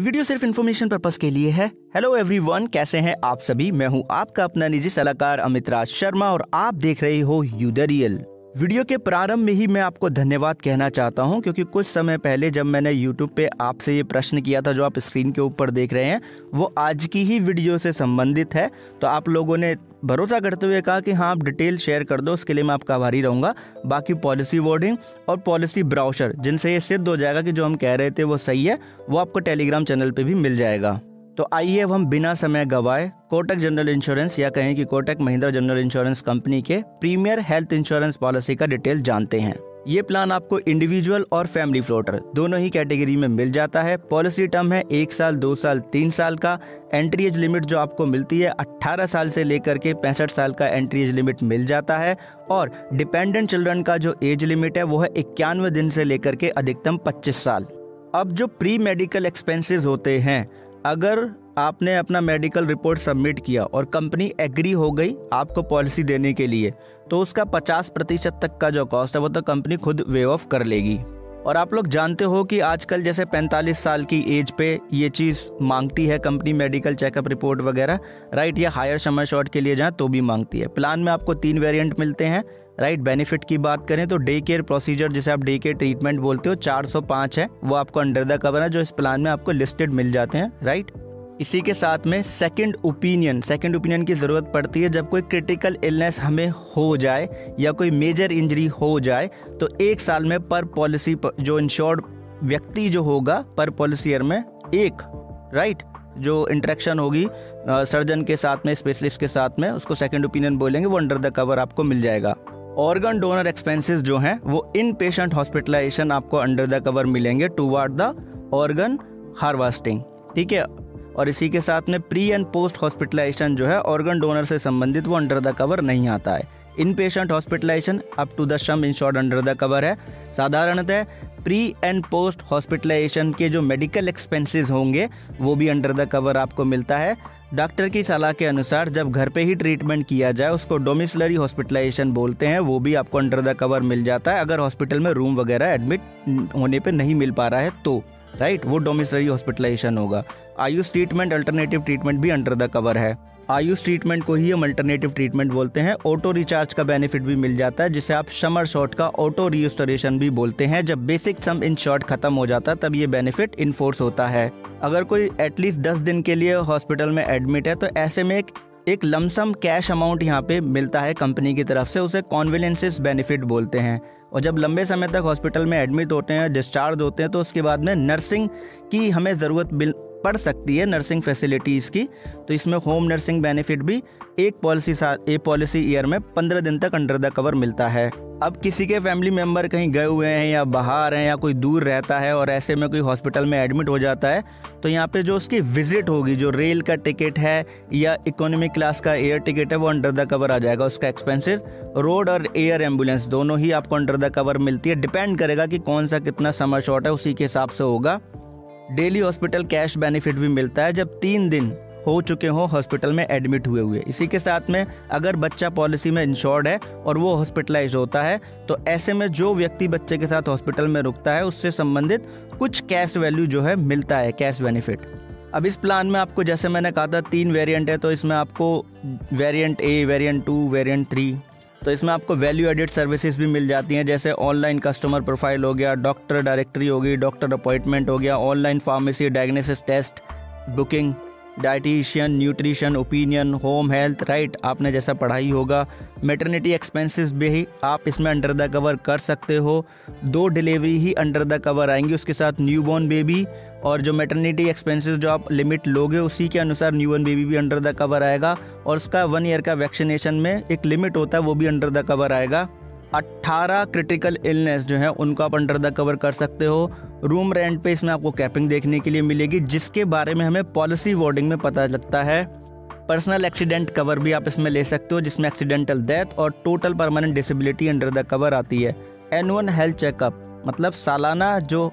Video सिर्फ़ information purpose के लिए है। हेलो एवरीवन कैसे हैं आप सभी? मैं हूँ आपका अपना निजी सलाहकार अमित राज शर्मा और आप देख रहे हो यू द रियल वीडियो के प्रारंभ में ही मैं आपको धन्यवाद कहना चाहता हूँ, क्योंकि कुछ समय पहले जब मैंने यूट्यूब पे आपसे ये प्रश्न किया था जो आप स्क्रीन के ऊपर देख रहे हैं, वो आज की ही वीडियो से संबंधित है। तो आप लोगों ने भरोसा करते हुए कहा कि हाँ आप डिटेल शेयर कर दो, उसके लिए मैं आपका आभारी रहूँगा। बाकी पॉलिसी वर्डिंग और पॉलिसी ब्राउशर जिनसे ये सिद्ध हो जाएगा कि जो हम कह रहे थे वो सही है, वो आपको टेलीग्राम चैनल पर भी मिल जाएगा। तो आइए अब हम बिना समय गवाए कोटक जनरल इंश्योरेंस, या कहें कि Kotak Mahindra general insurance company के प्रीमियर हेल्थ इंश्योरेंस पॉलिसी का डिटेल जानते हैं। ये प्लान आपको इंडिविजुअल और फैमिली फ्लोटर दोनों ही कैटेगरी में मिल जाता है। पॉलिसी टर्म है एक साल, दो साल, तीन साल का। एंट्री एज लिमिट जो आपको मिलती है 18 साल से लेकर के पैंसठ साल का एंट्री एज लिमिट मिल जाता है। और डिपेंडेंट चिल्ड्रन का जो एज लिमिट है, वो है इक्यानवे दिन से लेकर के अधिकतम 25 साल। अब जो प्री मेडिकल एक्सपेंसेस होते हैं, अगर आपने अपना मेडिकल रिपोर्ट सबमिट किया और कंपनी एग्री हो गई आपको पॉलिसी देने के लिए तो उसका 50 प्रतिशत तक का जो कॉस्ट है वो तो कंपनी खुद वे ऑफ़ कर लेगी। और आप लोग जानते हो कि आजकल जैसे 45 साल की एज पे ये चीज़ मांगती है कंपनी मेडिकल चेकअप रिपोर्ट वगैरह राइट या हायर समर शॉर्ट के लिए जाए तो भी मांगती है। प्लान में आपको तीन वेरिएंट मिलते हैं राइट बेनिफिट की बात करें तो डे केयर प्रोसीजर जिसे आप डे केयर ट्रीटमेंट बोलते हो 405 है, वो आपको अंडर द कवर है, जो इस प्लान में आपको लिस्टेड मिल जाते हैं राइट इसी के साथ में सेकंड ओपिनियन सेकंड ओपिनियन की ज़रूरत पड़ती है। जब कोई क्रिटिकल इलनेस हमें हो जाए या कोई मेजर इंजरी हो जाए तो एक साल में पर पॉलिसी पर जो इंश्योर्ड व्यक्ति जो होगा पर पॉलिसी ईयर में एक राइट जो इंटरेक्शन होगी सर्जन के साथ में स्पेशलिस्ट के साथ में, उसको सेकंड ओपिनियन बोलेंगे, वो अंडर द कवर आपको मिल जाएगा। ऑर्गन डोनर एक्सपेंसेस जो हैं, वो इन पेशेंट हॉस्पिटलाइजेशन आपको अंडर द कवर मिलेंगे टूवर्ड द ऑर्गन हार्वेस्टिंग ठीक है? और इसी के साथ में प्री एंड पोस्ट हॉस्पिटलाइजेशन जो है ऑर्गन डोनर से संबंधित वो अंडर द कवर नहीं आता है। Inpatient hospitalisation up to the sum insured under the cover है। साधारणतः प्री एंड पोस्ट हॉस्पिटलाइजेशन के जो मेडिकल एक्सपेंसेस होंगे, वो भी अंडर द कवर आपको मिलता है। डॉक्टर की सलाह के अनुसार जब घर पे ही ट्रीटमेंट किया जाए, उसको डोमिसलरी हॉस्पिटलाइजेशन बोलते हैं, वो भी आपको अंडर द कवर मिल जाता है। अगर हॉस्पिटल में रूम वगैरह एडमिट होने पे नहीं मिल पा रहा है तो। राइट? वो डोमिसलरी हॉस्पिटलाइजेशन होगा। आयुष ट्रीटमेंट अल्टरनेटिव ट्रीटमेंट भी अंडर द कवर है। आयुष ट्रीटमेंट को ही हम अल्टरनेटिव ट्रीटमेंट बोलते हैं। ऑटो रिचार्ज का बेनिफिट भी मिल जाता है, जिसे आप समर शॉर्ट का ऑटो रिस्टोरेशन भी बोलते हैं। जब बेसिक सम इन शॉर्ट खत्म हो जाता है, तब ये बेनिफिट इनफोर्स होता है। अगर कोई एटलीस्ट दस दिन के लिए हॉस्पिटल में एडमिट है तो ऐसे में एक एक लमसम कैश अमाउंट यहाँ पे मिलता है कंपनी की तरफ़ से, उसे कॉन्विलेंसिस बेनिफिट बोलते हैं। और जब लंबे समय तक हॉस्पिटल में एडमिट होते हैं डिस्चार्ज होते हैं तो उसके बाद में नर्सिंग की हमें ज़रूरत पड़ सकती है नर्सिंग फैसिलिटीज़ की। तो इसमें होम नर्सिंग बेनिफिट भी एक पॉलिसी एक पॉलिसी ईयर में पंद्रह दिन तक अंडर द कवर मिलता है। अब किसी के फैमिली मेंबर कहीं गए हुए हैं या बाहर हैं या कोई दूर रहता है और ऐसे में कोई हॉस्पिटल में एडमिट हो जाता है तो यहाँ पे जो उसकी विज़िट होगी, जो रेल का टिकट है या इकोनॉमिक क्लास का एयर टिकट है, वो अंडर द कवर आ जाएगा। उसका एक्सपेंसिस रोड और एयर एंबुलेंस दोनों ही आपको अंडर द कवर मिलती है। डिपेंड करेगा कि कौन सा कितना समर शॉट है, उसी के हिसाब से होगा। डेली हॉस्पिटल कैश बेनिफिट भी मिलता है जब तीन दिन हो चुके हों हॉस्पिटल में एडमिट हुए हुए। इसी के साथ में अगर बच्चा पॉलिसी में इंश्योर्ड है और वो हॉस्पिटलाइज होता है तो ऐसे में जो व्यक्ति बच्चे के साथ हॉस्पिटल में रुकता है, उससे संबंधित कुछ कैश वैल्यू जो है मिलता है, कैश बेनिफिट। अब इस प्लान में आपको, जैसे मैंने कहा था, तीन वेरिएंट है तो इसमें आपको variant A variant two variant three तो इसमें आपको वैल्यू एडिड सर्विसेज़ भी मिल जाती हैं, जैसे ऑनलाइन कस्टमर प्रोफ़ाइल हो गया डॉक्टर डायरेक्टरी होगी डॉक्टर अपॉइंटमेंट हो गया online pharmacy diagnosis test booking dietitian, nutrition, opinion, home health, right? आपने जैसा पढ़ाई होगा मेटर्निटी एक्सपेंसेस भी आप इसमें अंडर द कवर कर सकते हो। दो डिलीवरी ही अंडर द कवर आएँगी, उसके साथ न्यूबॉर्न बेबी और जो मेटर्निटी एक्सपेंसेस जो आप लिमिट लोगे, उसी के अनुसार न्यूबॉर्न बेबी भी अंडर द कवर आएगा और उसका वन ईयर का वैक्सीनेशन में एक लिमिट होता है, वो भी अंडर द कवर आएगा। 18 क्रिटिकल इलनेस जो है, उनको आप अंडर द कवर कर सकते हो। रूम रेंट पे इसमें आपको कैपिंग देखने के लिए मिलेगी, जिसके बारे में हमें पॉलिसी वर्डिंग में पता लगता है। पर्सनल एक्सीडेंट कवर भी आप इसमें ले सकते हो, जिसमें एक्सीडेंटल डेथ और total permanent disability under the cover आती है। एनुअल हेल्थ चेकअप मतलब सालाना जो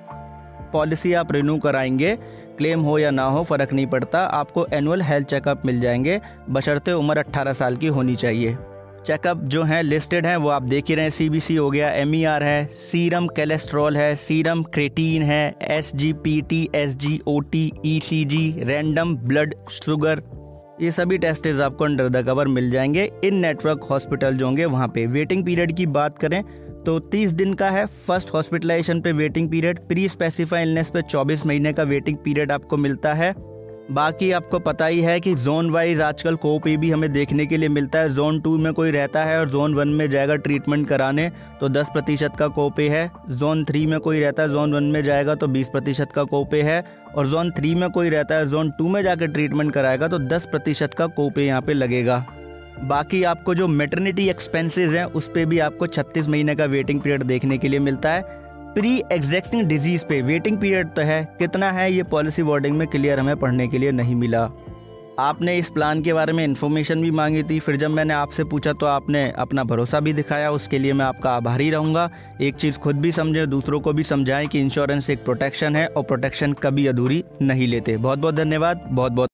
पॉलिसी आप रिन्यू कराएँगे क्लेम हो या ना हो, फ़र्क नहीं पड़ता। आपको एनुअल हेल्थ चेकअप मिल जाएँगे। बशर्ते उम्र 18 साल की होनी चाहिए। चेकअप जो है लिस्टेड हैं, वो आप देख ही रहे हैं सीबीसी हो गया एम e है, सीरम कोलेस्ट्रॉल है, सीरम क्रेटीन है S G P T S G O T E C G random blood sugar ये सभी टेस्टेज आपको अंडर द कवर मिल जाएँगे। इन नेटवर्क हॉस्पिटल जो होंगे, वहाँ पे वेटिंग पीरियड की बात करें तो 30 दिन का है फ़र्स्ट हॉस्पिटलाइजेशन पे waiting period pre specified illness पे 24 महीने का वेटिंग पीरियड आपको मिलता है। बाकी आपको पता ही है कि जोन वाइज आजकल कोपी भी हमें देखने के लिए मिलता है। जोन टू में कोई रहता है और जोन वन में जाएगा ट्रीटमेंट कराने तो 10 प्रतिशत का कोपे है। जोन थ्री में कोई रहता है जोन वन में जाएगा तो 20 प्रतिशत का कोपे है। और जोन थ्री में कोई रहता है जोन टू में जाकर ट्रीटमेंट कराएगा तो दस प्रतिशत का कोपे यहाँ पे लगेगा। बाकी आपको जो मेटर्निटी एक्सपेंसेस हैं, उस पर भी आपको 36 महीने का वेटिंग पीरियड देखने के लिए मिलता है। प्री एग्जैक्टिंग डिज़ीज़ पे वेटिंग पीरियड तो है। कितना है ये पॉलिसी वर्डिंग में क्लियर हमें पढ़ने के लिए नहीं मिला। आपने इस प्लान के बारे में इन्फॉर्मेशन भी मांगी थी, फिर जब मैंने आपसे पूछा तो आपने अपना भरोसा भी दिखाया, उसके लिए मैं आपका आभारी रहूँगा। एक चीज़ खुद भी समझे, दूसरों को भी समझाएँ कि इंश्योरेंस एक प्रोटेक्शन है और प्रोटेक्शन कभी अधूरी नहीं लेते। बहुत बहुत धन्यवाद बहुत बहुत